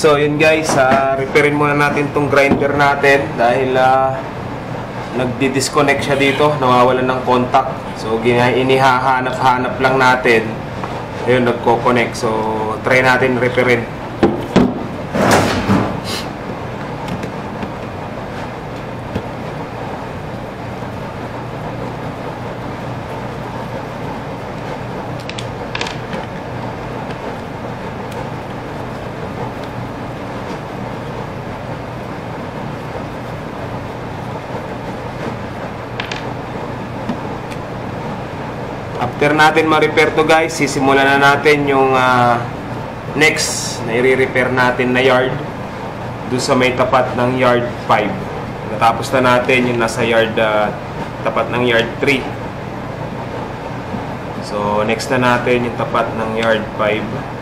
So yun guys, uh, repairin muna natin tong grinder natin dahil uh, nagdi-disconnect siya dito, nawawalan ng contact. So inihahanap-hanap lang natin. Ayun, nagko-connect. So try natin repairin. After natin ma-repair to guys, sisimulan na natin yung ah, next na i-repair natin na yard doon sa may tapat ng yard 5. Natapos na natin yung nasa yard ah, tapat ng yard 3. So next na natin yung tapat ng yard 5.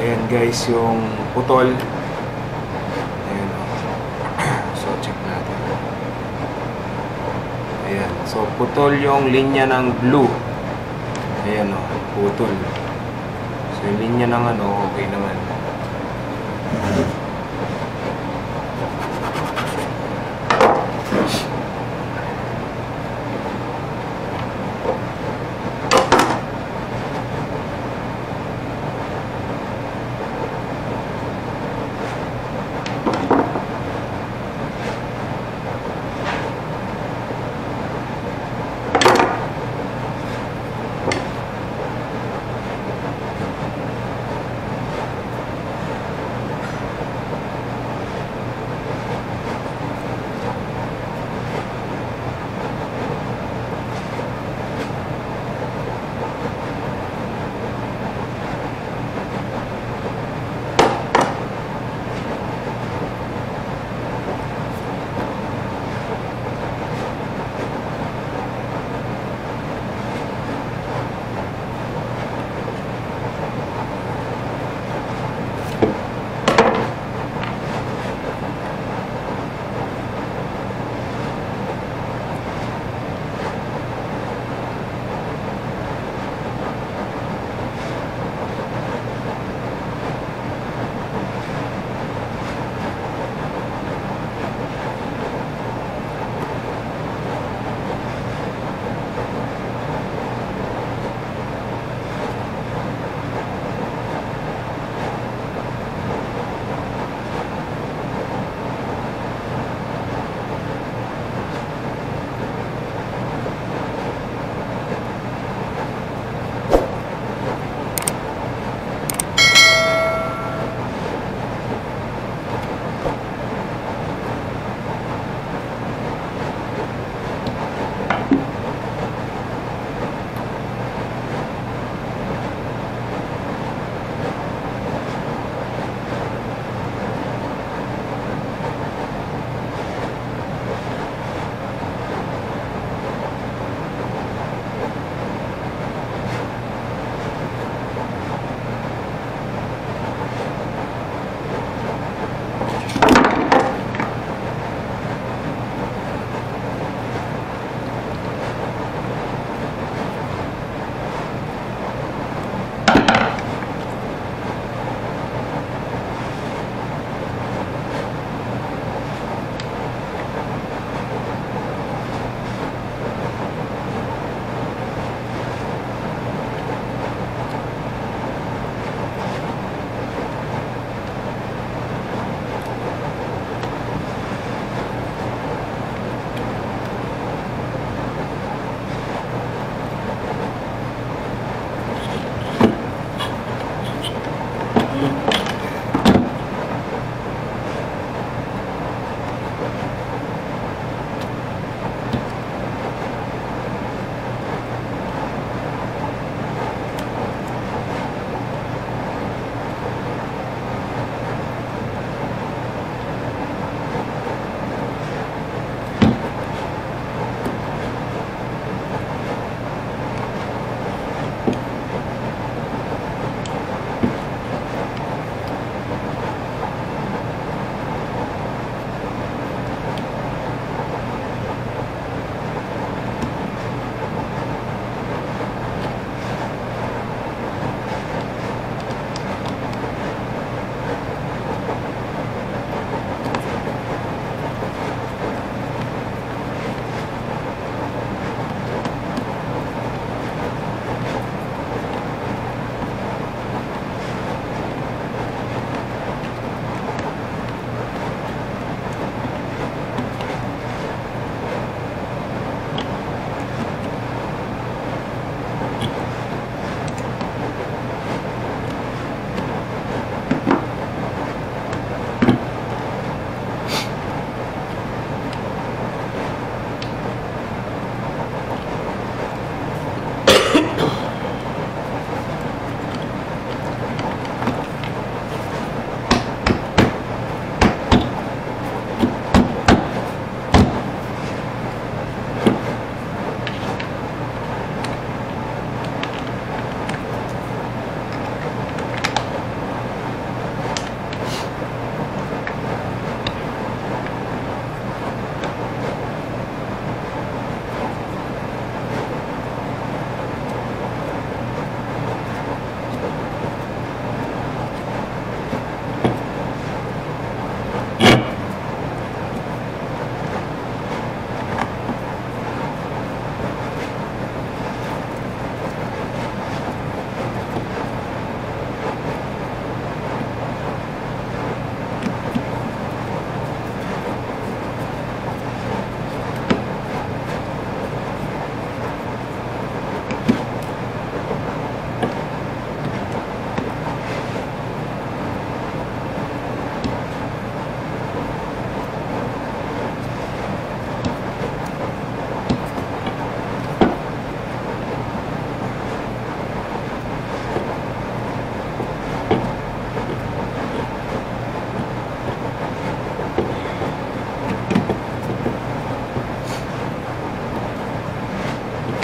Ayan guys yung putol. Ayan o. So check natin. Ayan. So putol yung linya ng blue. Ayan o. Putol. So yung linya ng ano okay naman.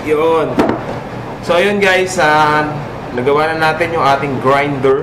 Yun. So, ayun guys, ah, nagawa na natin yung ating grinder.